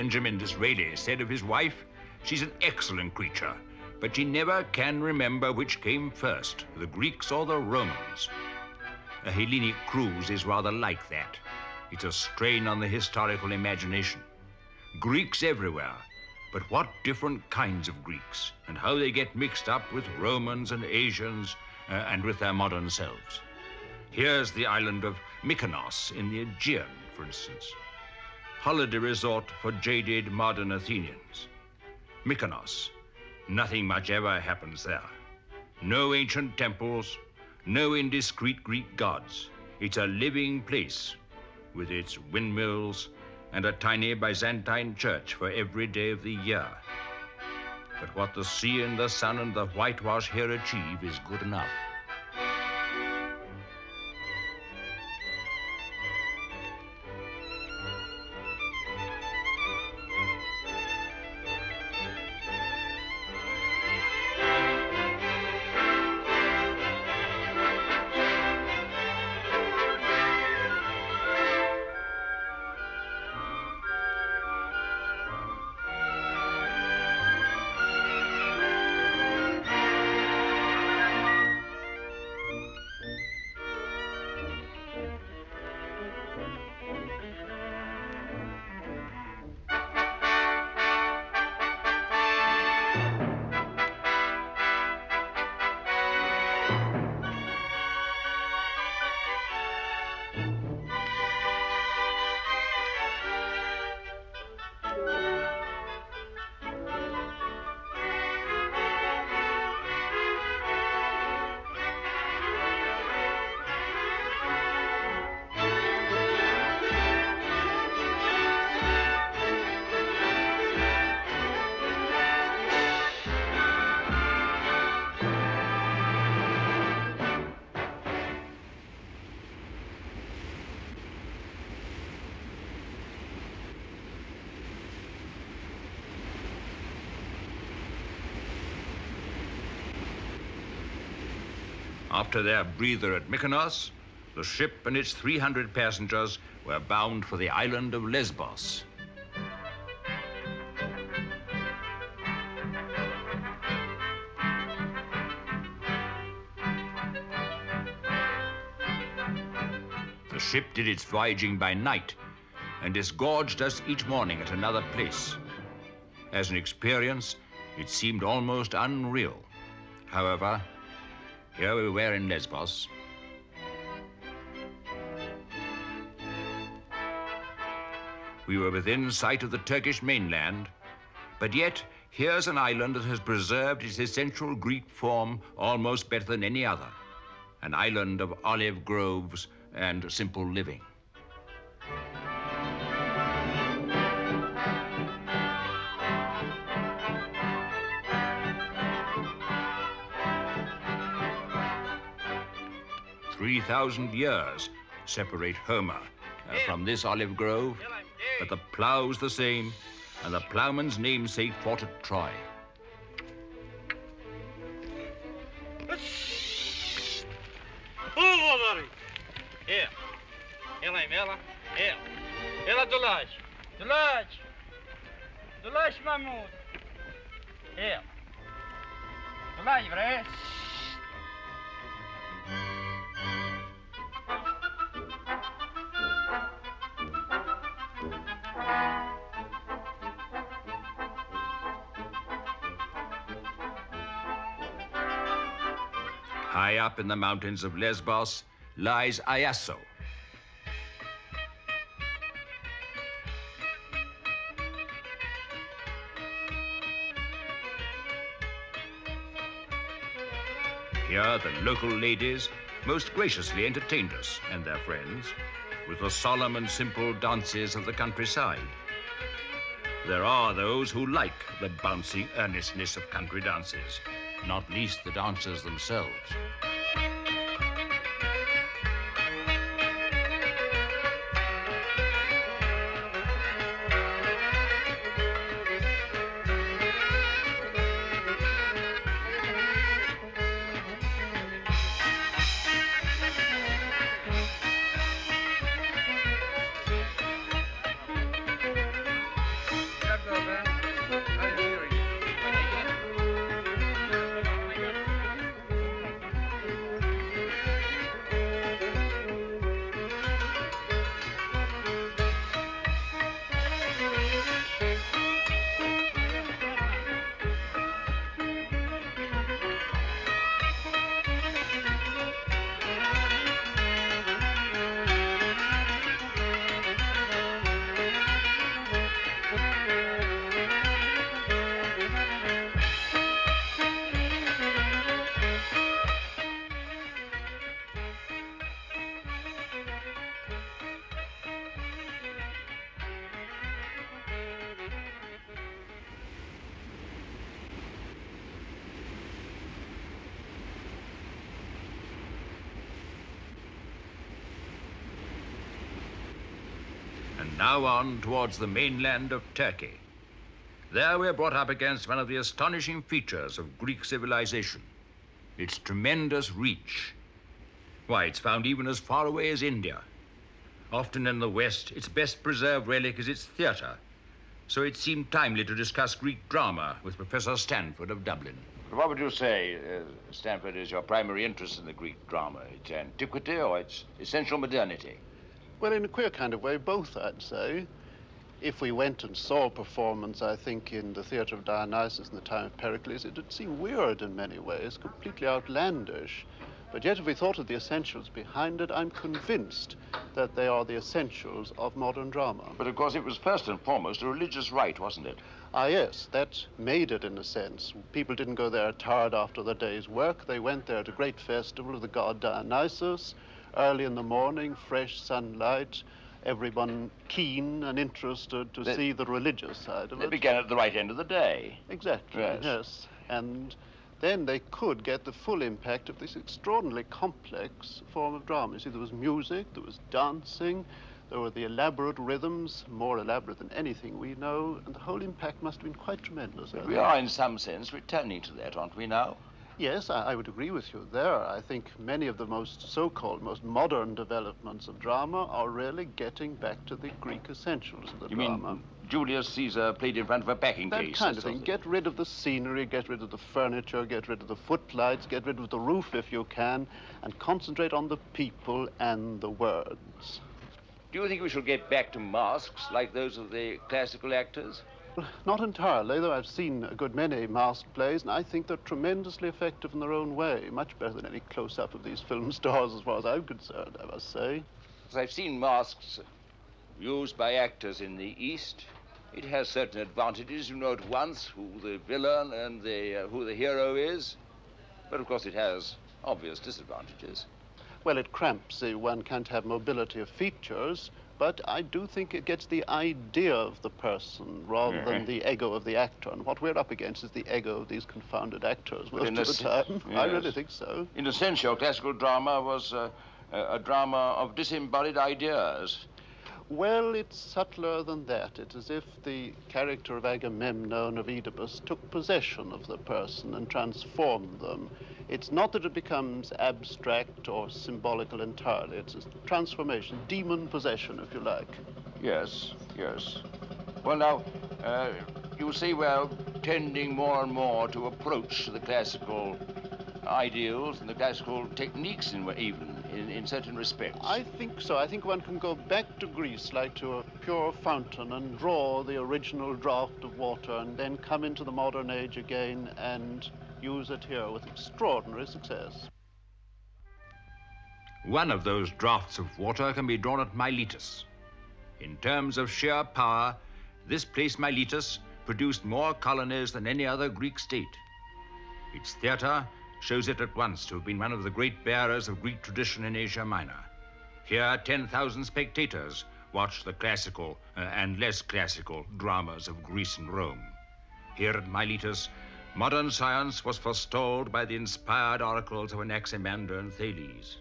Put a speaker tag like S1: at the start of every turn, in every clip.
S1: Benjamin Disraeli said of his wife, she's an excellent creature, but she never can remember which came first, the Greeks or the Romans. A Hellenic cruise is rather like that. It's a strain on the historical imagination. Greeks everywhere, but what different kinds of Greeks, and how they get mixed up with Romans and Asians uh, and with their modern selves. Here's the island of Mykonos in the Aegean, for instance. Holiday resort for jaded modern Athenians. Mykonos. Nothing much ever happens there. No ancient temples, no indiscreet Greek gods. It's a living place with its windmills and a tiny Byzantine church for every day of the year. But what the sea and the sun and the whitewash here achieve is good enough. After their breather at Mykonos, the ship and its 300 passengers were bound for the island of Lesbos. The ship did its voyaging by night and disgorged us each morning at another place. As an experience, it seemed almost unreal. However, here we were in Lesbos. We were within sight of the Turkish mainland, but yet here's an island that has preserved its essential Greek form almost better than any other. An island of olive groves and simple living. Three thousand years separate Homer uh, from this olive grove, but the plow's the same, and the plowman's namesake fought at Troy. Up in the mountains of Lesbos lies Iaso. Here, the local ladies most graciously entertained us and their friends with the solemn and simple dances of the countryside. There are those who like the bouncy earnestness of country dances, not least the dancers themselves. And now on towards the mainland of Turkey. There we're brought up against one of the astonishing features of Greek civilization its tremendous reach. Why, it's found even as far away as India. Often in the West, its best preserved relic is its theatre. So it seemed timely to discuss Greek drama with Professor Stanford of Dublin.
S2: What would you say, uh, Stanford, is your primary interest in the Greek drama? Its antiquity or its essential modernity?
S3: Well, in a queer kind of way, both, I'd say. If we went and saw a performance, I think, in the theatre of Dionysus in the time of Pericles, it would seem weird in many ways, completely outlandish. But yet, if we thought of the essentials behind it, I'm convinced that they are the essentials of modern drama.
S2: But of course, it was first and foremost a religious rite, wasn't it?
S3: Ah, yes, that made it in a sense. People didn't go there tired after their day's work. They went there at a great festival of the god Dionysus, early in the morning, fresh sunlight, everyone keen and interested to
S2: They-
S3: see the religious side of
S2: It
S3: it.
S2: began at the right end of the day.
S3: Exactly,
S2: Yes.
S3: yes. And then they could get the full impact of this extraordinarily complex form of drama. You see, there was music, there was dancing, there were the elaborate rhythms, more elaborate than anything we know, and the whole impact must have been quite tremendous.
S2: We are, in some sense, returning to that, aren't we now?
S3: Yes, I, I would agree with you there. I think many of the most so-called, most modern developments of drama are really getting back to the Greek essentials of the
S2: You
S3: drama.
S2: mean Julius Caesar played in front of a packing
S3: That
S2: case?
S3: kind of thing. Get rid of the scenery, get rid of the furniture, get rid of the footlights, get rid of the roof if you can, and concentrate on the people and the words.
S2: Do you think we shall get back to masks like those of the classical actors?
S3: Not entirely, though I've seen a good many masked plays, and I think they're tremendously effective in their own way. Much better than any close-up of these film stars, as far as I'm concerned, I must say.
S2: As I've seen masks used by actors in the East. It has certain advantages. You know at once who the villain and the, uh, who the hero is. But of course, it has obvious disadvantages.
S3: Well, it cramps. One can't have mobility of features, but I do think it gets the idea of the person rather than
S2: Mhm.
S3: the ego of the actor. And what we're up against is the ego of these confounded actors most of
S2: a
S3: the time. I really think so.
S2: In a sense, your classical drama was uh, a drama of disembodied ideas.
S3: Well, it's subtler than that. It's as if the character of Agamemnon of Oedipus took possession of the person and transformed them. It's not that it becomes abstract or symbolical entirely. It's a transformation, demon possession, if you like.
S2: Yes, yes. Well, now, uh, you see, we're tending more and more to approach the classical ideals and the classical techniques, in, even in, in certain respects.
S3: I think so. I think one can go back to Greece like to a pure fountain and draw the original draught of water and then come into the modern age again and use it here with extraordinary success.
S1: One of those draughts of water can be drawn at Miletus. In terms of sheer power, this place, Miletus, produced more colonies than any other Greek state. Its theatre shows it at once to have been one of the great bearers of Greek tradition in Asia Minor. Here, 10,000 spectators watched the classical uh, and less classical dramas of Greece and Rome. Here at Miletus, modern science was forestalled by the inspired oracles of Anaximander and Thales.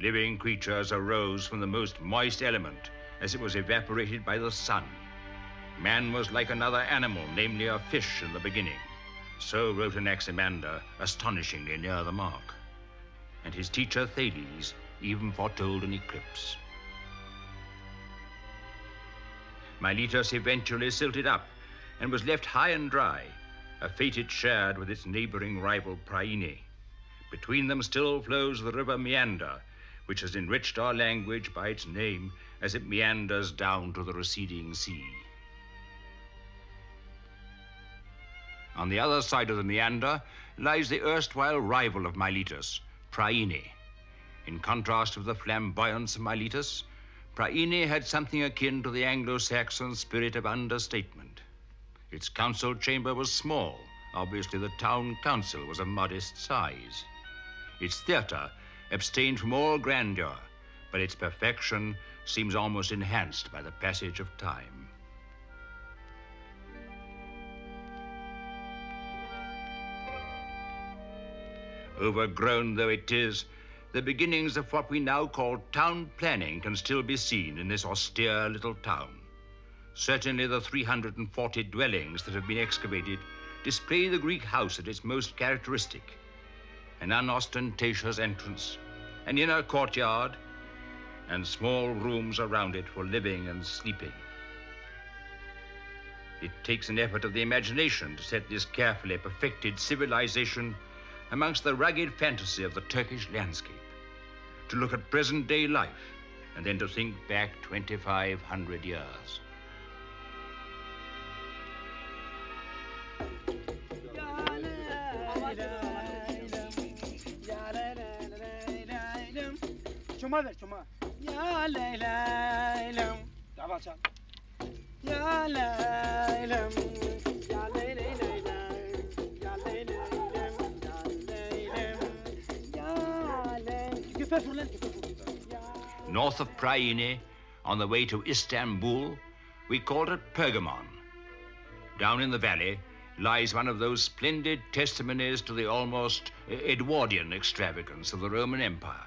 S1: Living creatures arose from the most moist element as it was evaporated by the sun. Man was like another animal, namely a fish in the beginning. So wrote Anaximander, astonishingly near the mark. And his teacher Thales even foretold an eclipse. Miletus eventually silted up and was left high and dry, a fate it shared with its neighboring rival Priene. Between them still flows the river Meander, which has enriched our language by its name as it meanders down to the receding sea. On the other side of the Meander lies the erstwhile rival of Miletus, Priene. In contrast with the flamboyance of Miletus, Priene had something akin to the Anglo Saxon spirit of understatement. Its council chamber was small. Obviously, the town council was of modest size. Its theatre abstained from all grandeur, but its perfection seems almost enhanced by the passage of time. Overgrown though it is, the beginnings of what we now call town planning can still be seen in this austere little town. Certainly, the 340 dwellings that have been excavated display the Greek house at its most characteristic an unostentatious entrance, an inner courtyard, and small rooms around it for living and sleeping. It takes an effort of the imagination to set this carefully perfected civilization amongst the rugged fantasy of the Turkish landscape, to look at present day life, and then to think back 2,500 years.
S4: Çuma ver çuma. Ya Leyla'ylem. Davul çal. Ya Leyla'ylem. Ya Leyla'ylem.
S1: North of Priene, on the way to Istanbul, we called it Pergamon. Down in the valley lies one of those splendid testimonies to the almost Edwardian extravagance of the Roman Empire.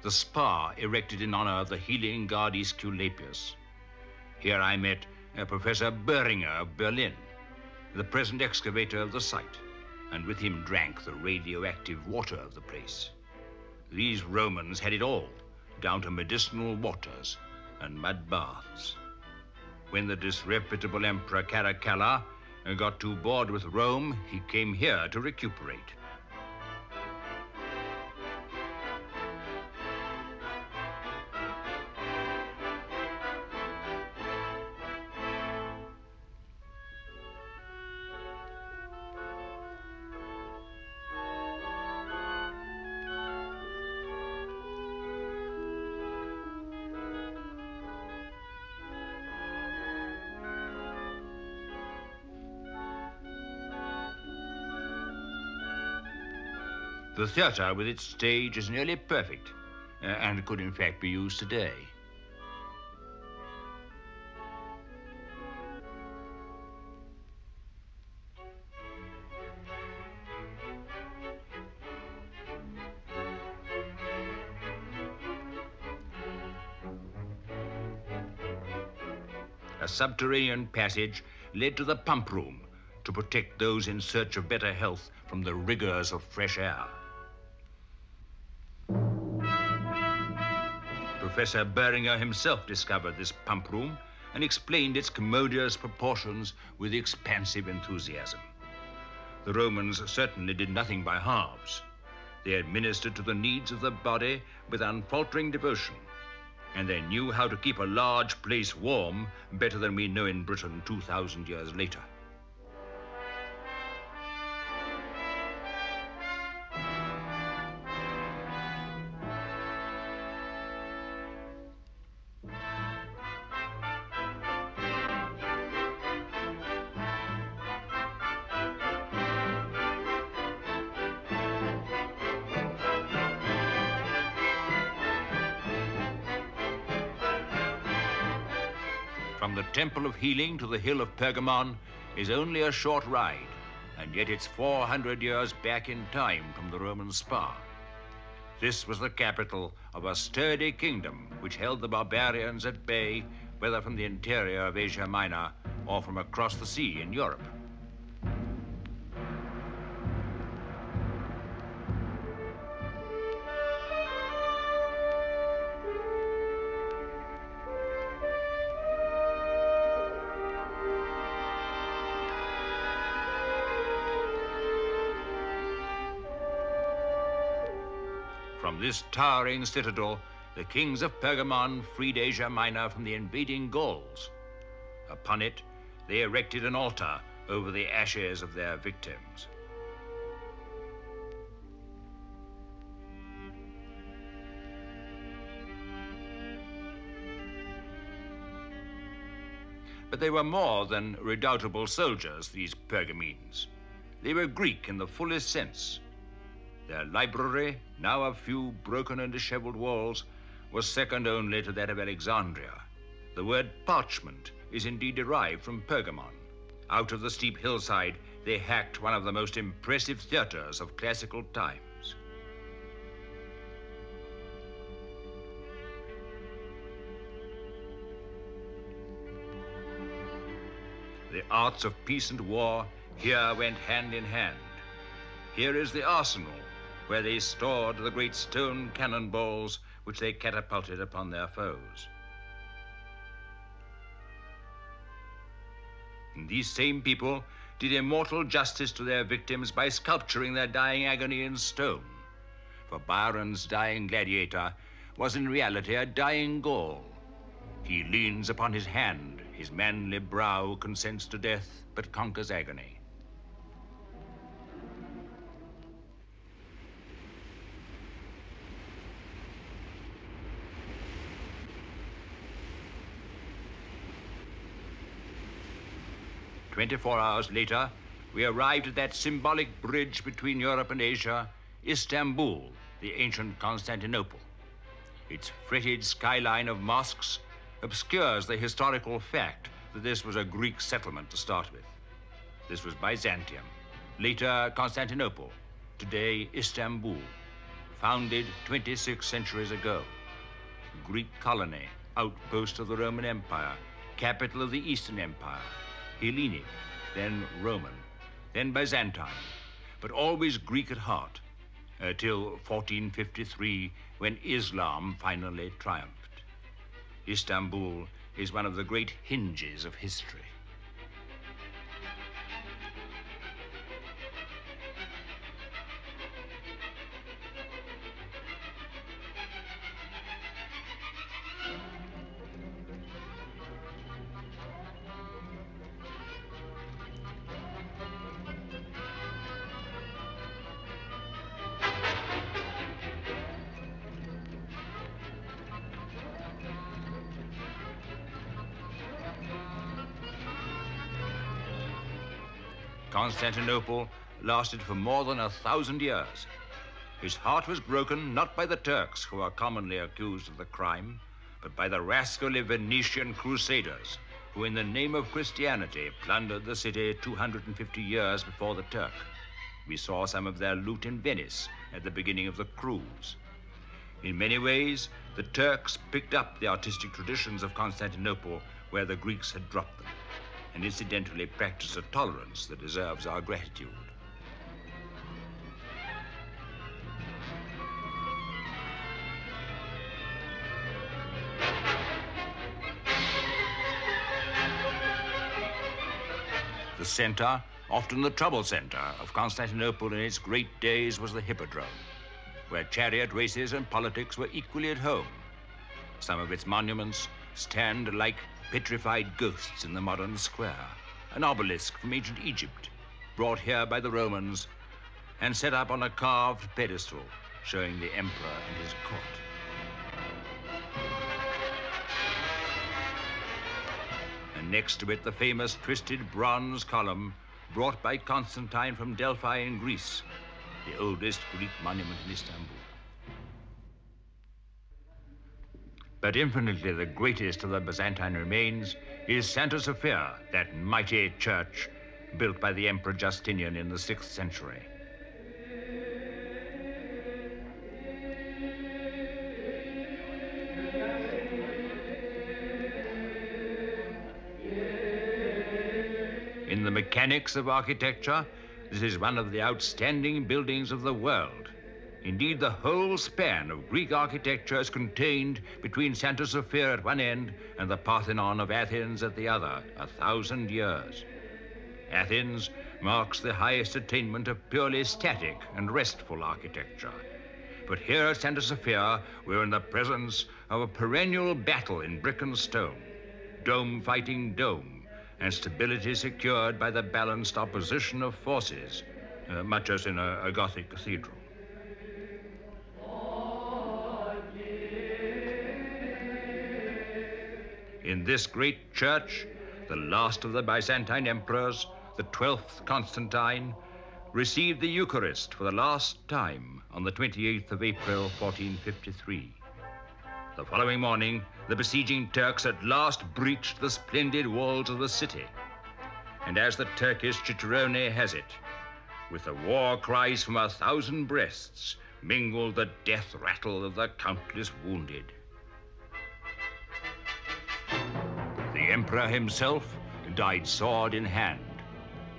S1: The spa erected in honor of the healing god Aesculapius. Here I met uh, Professor Boehringer of Berlin, the present excavator of the site, and with him drank the radioactive water of the place. These Romans had it all, down to medicinal waters and mud baths. When the disreputable Emperor Caracalla got too bored with Rome, he came here to recuperate. The theatre with its stage is nearly perfect uh, and could in fact be used today. A subterranean passage led to the pump room to protect those in search of better health from the rigors of fresh air. Professor Boehringer himself discovered this pump room and explained its commodious proportions with expansive enthusiasm. The Romans certainly did nothing by halves. They administered to the needs of the body with unfaltering devotion, and they knew how to keep a large place warm better than we know in Britain 2,000 years later. From the Temple of Healing to the hill of Pergamon is only a short ride, and yet it's 400 years back in time from the Roman Spa. This was the capital of a sturdy kingdom which held the barbarians at bay, whether from the interior of Asia Minor or from across the sea in Europe. This towering citadel, the kings of Pergamon freed Asia Minor from the invading Gauls. Upon it, they erected an altar over the ashes of their victims. But they were more than redoubtable soldiers, these Pergamenes. They were Greek in the fullest sense. Their library, now of few broken and disheveled walls, was second only to that of Alexandria. The word parchment is indeed derived from Pergamon. Out of the steep hillside, they hacked one of the most impressive theaters of classical times. The arts of peace and war here went hand in hand. Here is the arsenal, where they stored the great stone cannonballs which they catapulted upon their foes. And these same people did immortal justice to their victims by sculpturing their dying agony in stone. For Byron's dying gladiator was in reality a dying Gaul. He leans upon his hand, his manly brow consents to death, but conquers agony. Twenty-four hours later, we arrived at that symbolic bridge between Europe and Asia, Istanbul, the ancient Constantinople. Its fretted skyline of mosques obscures the historical fact that this was a Greek settlement to start with. This was Byzantium, later Constantinople, today Istanbul, founded 26 centuries ago. Greek colony, outpost of the Roman Empire, capital of the Eastern Empire, Hellenic, then Roman, then Byzantine, but always Greek at heart, uh, till 1453 when Islam finally triumphed. Istanbul is one of the great hinges of history. Constantinople lasted for more than a thousand years. His heart was broken not by the Turks, who are commonly accused of the crime, but by the rascally Venetian crusaders, who, in the name of Christianity, plundered the city 250 years before the Turk. We saw some of their loot in Venice at the beginning of the cruise. In many ways, the Turks picked up the artistic traditions of Constantinople where the Greeks had dropped them and incidentally practice a tolerance that deserves our gratitude. The center, often the trouble center, of Constantinople in its great days was the Hippodrome, where chariot races and politics were equally at home. Some of its monuments stand like petrified ghosts in the modern square, an obelisk from ancient Egypt, brought here by the Romans and set up on a carved pedestal showing the emperor and his court. And next to it, the famous twisted bronze column brought by Constantine from Delphi in Greece, the oldest Greek monument in Istanbul. But infinitely the greatest of the Byzantine remains is Santa Sophia, that mighty church built by the Emperor Justinian in the 6th century. In the mechanics of architecture, this is one of the outstanding buildings of the world. Indeed, the whole span of Greek architecture is contained between Santa Sophia at one end and the Parthenon of Athens at the other, a thousand years. Athens marks the highest attainment of purely static and restful architecture. But here at Santa Sophia, we're in the presence of a perennial battle in brick and stone, dome fighting dome, and stability secured by the balanced opposition of forces, uh, much as in a, a Gothic cathedral. In this great church, the last of the Byzantine emperors, the 12th Constantine, received the Eucharist for the last time on the 28th of April, 1453. The following morning, the besieging Turks at last breached the splendid walls of the city. And as the Turkish Cicerone has it, with the war cries from a thousand breasts mingled the death rattle of the countless wounded. The emperor himself died sword in hand.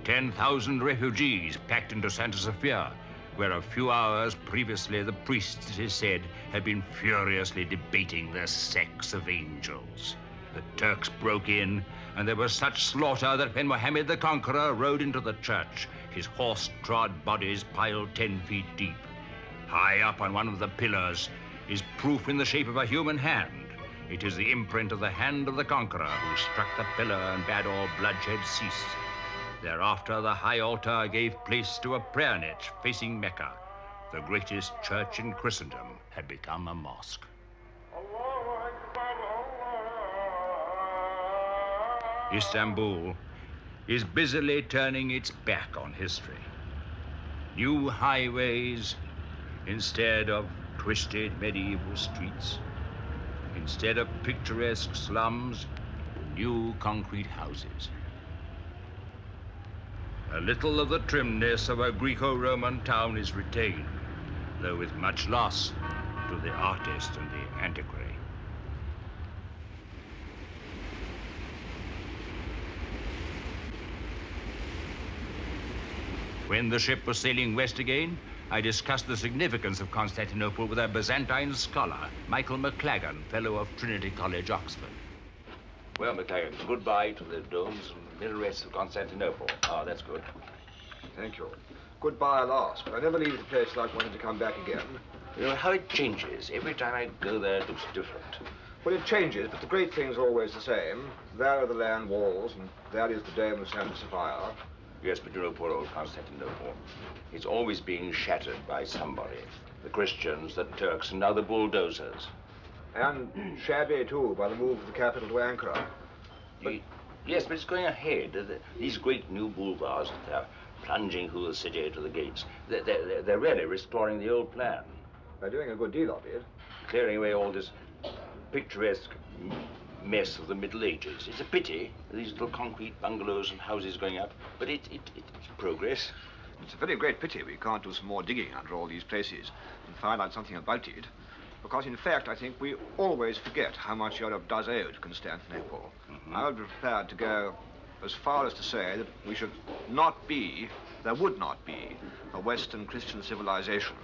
S1: 10,000 refugees packed into Santa Sophia, where a few hours previously the priests, it is said, had been furiously debating the sex of angels. The Turks broke in, and there was such slaughter that when Mohammed the Conqueror rode into the church, his horse-trod bodies piled ten feet deep. High up on one of the pillars is proof in the shape of a human hand. It is the imprint of the hand of the conqueror who struck the pillar and bade all bloodshed cease. Thereafter, the high altar gave place to a prayer niche facing Mecca. The greatest church in Christendom had become a mosque. Istanbul is busily turning its back on history. New highways instead of twisted medieval streets. Instead of picturesque slums, new concrete houses. A little of the trimness of a Greco-Roman town is retained, though with much loss to the artist and the antiquary. When the ship was sailing west again, I discussed the significance of Constantinople with a Byzantine scholar, Michael Maclagan, Fellow of Trinity College, Oxford.
S2: Well, Maclagan, goodbye to the domes and minarets of Constantinople. Ah, that's good.
S5: Thank you. Goodbye, alas, but I never leave the place like wanting to come back again.
S2: You know how it changes. Every time I go there, it looks different.
S5: Well, it changes, but the great thing's always the same. There are the land walls, and there is the dome of Santa Sophia.
S2: Yes, but you know, poor old Constantinople. It's always being shattered by somebody. The Christians, the Turks, and now the bulldozers.
S5: And shabby, too, by the move of the capital to Ankara.
S2: But, yes, but it's going ahead. These great new boulevards that they're plunging through the city to the gates, they're, they're, they're really restoring the old plan.
S5: They're doing a good deal of it.
S2: Clearing away all this picturesque mess of the Middle Ages. It's a pity, these little concrete bungalows and houses going up, but it, it, it, it's progress.
S5: It's a very great pity we can't do some more digging under all these places and find out something about it. Because, in fact, I think we always forget how much Europe does owe to Constantinople.
S2: Mm-hmm.
S5: I would be prepared to go as far as to say that we should not be, there would not be, a Western Christian civilization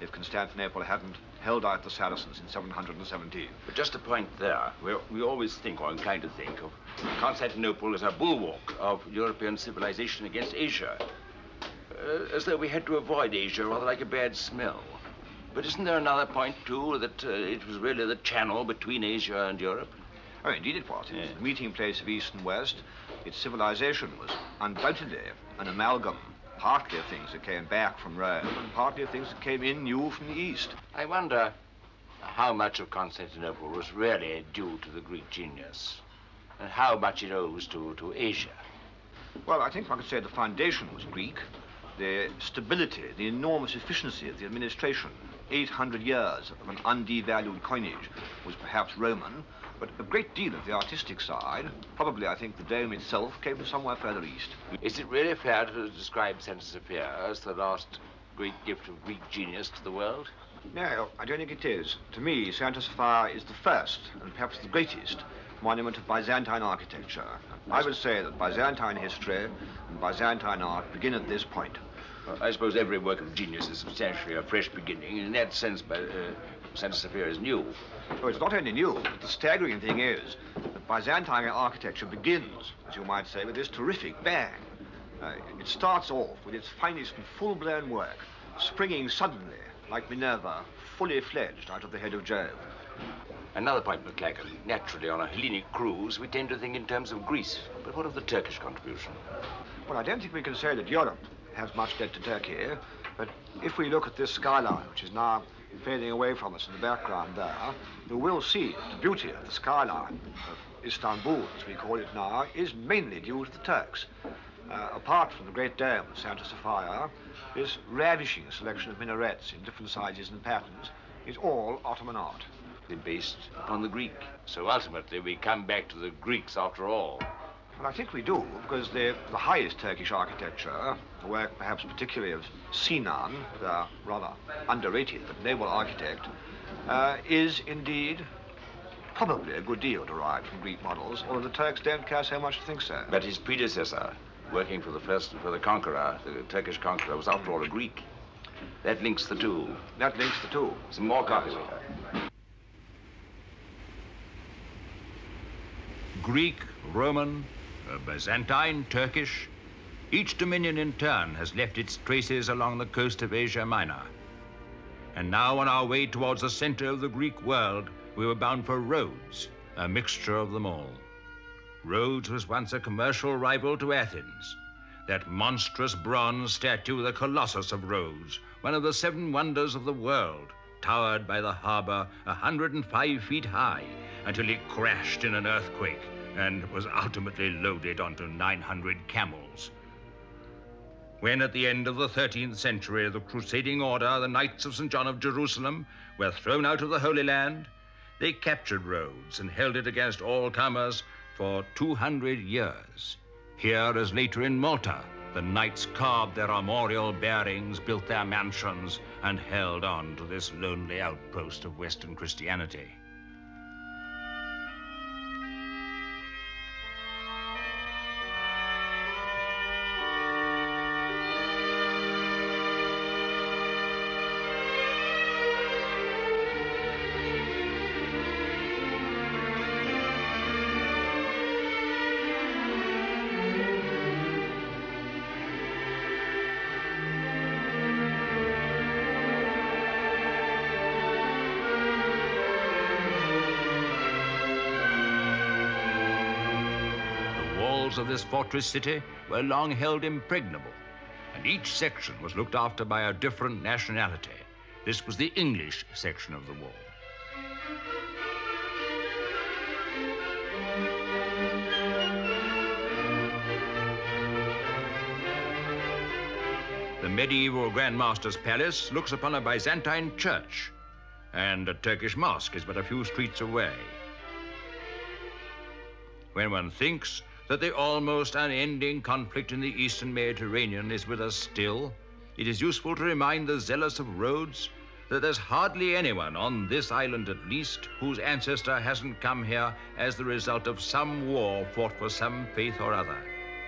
S5: if Constantinople hadn't held out the Saracens in 717.
S2: But just a point there, we, we always think, or inclined to think, of Constantinople as a bulwark of European civilization against Asia. Uh, as though we had to avoid Asia rather like a bad smell. But isn't there another point, too, that uh, it was really the channel between Asia and Europe?
S5: Oh, indeed it was. It was
S2: Yeah.
S5: the meeting place of East and West. Its civilization was undoubtedly an amalgam, partly of things that came back from Rome and partly of things that came in new from the East.
S2: I wonder how much of Constantinople was really due to the Greek genius, and how much it owes to, to Asia.
S5: Well, I think one could say the foundation was Greek. The stability, the enormous efficiency of the administration, 800 years of an undevalued coinage, was perhaps Roman, but a great deal of the artistic side, probably I think the dome itself, came from somewhere further east.
S2: Is it really fair to describe Santa Sophia as the last great gift of Greek genius to the world?
S5: No, I don't think it is. To me, Santa Sophia is the first, and perhaps the greatest, monument of Byzantine architecture. I would say that Byzantine history and Byzantine art begin at this point.
S2: Uh, I suppose every work of genius is substantially a fresh beginning. In that sense, but, uh, Sophia is new.
S5: Oh, it's not only new, but the staggering thing is that Byzantine architecture begins, as you might say, with this terrific bang. Uh, it starts off with its finest and full-blown work, springing suddenly, like Minerva, fully fledged out of the head of Jove.
S2: Another point, Maclagan. Naturally, on a Hellenic cruise, we tend to think in terms of Greece. But what of the Turkish contribution?
S5: Well, I don't think we can say that Europe has much debt to Turkey, but if we look at this skyline, which is now fading away from us in the background there, you will see the beauty of the skyline of Istanbul, as we call it now, is mainly due to the Turks. Uh, apart from the great dome of Santa Sophia, this ravishing selection of minarets in different sizes and patterns is all Ottoman art.
S2: They're based upon the Greek. So ultimately, we come back to the Greeks after all.
S5: Well, I think we do, because the, the highest Turkish architecture, the work perhaps particularly of Sinan, the rather underrated but noble architect, uh, is indeed probably a good deal derived from Greek models, although the Turks don't care so much to think so.
S2: But his predecessor, working for the first, for the conqueror, the Turkish conqueror, was after all a Greek. That links the two.
S5: That links the two.
S2: Some more coffee, waiter.
S1: Greek, Roman, uh, Byzantine, Turkish, each dominion in turn has left its traces along the coast of Asia Minor. And now on our way towards the center of the Greek world, we were bound for Rhodes, a mixture of them all. Rhodes was once a commercial rival to Athens. That monstrous bronze statue, the Colossus of Rhodes, one of the seven wonders of the world, towered by the harbor 105 feet high until it crashed in an earthquake and was ultimately loaded onto 900 camels. When at the end of the 13th century the crusading order, the Knights of St. John of Jerusalem, were thrown out of the Holy Land, they captured Rhodes and held it against all comers for 200 years. Here, as later in Malta, the knights carved their armorial bearings, built their mansions, and held on to this lonely outpost of Western Christianity. Of this fortress city were long held impregnable, and each section was looked after by a different nationality. This was the English section of the wall. The medieval Grand Master's palace looks upon a Byzantine church, and a Turkish mosque is but a few streets away. When one thinks that the almost unending conflict in the eastern Mediterranean is with us still, it is useful to remind the zealous of Rhodes that there's hardly anyone, on this island at least, whose ancestor hasn't come here as the result of some war fought for some faith or other.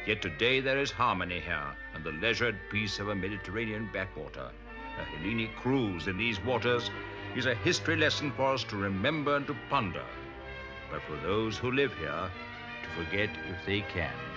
S1: Yet today there is harmony here and the leisured peace of a Mediterranean backwater. A Hellenic cruise in these waters is a history lesson for us to remember and to ponder, but for those who live here, forget if they can.